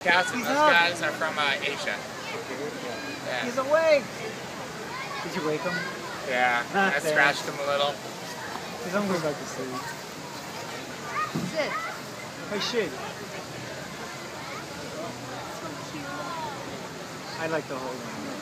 Cats and those guys are from uh, Asia. Yeah. He's awake. Did you wake him? Yeah, Not I there. scratched him a little. He's I'm going back to sleep. Sit. I should. I like the whole one.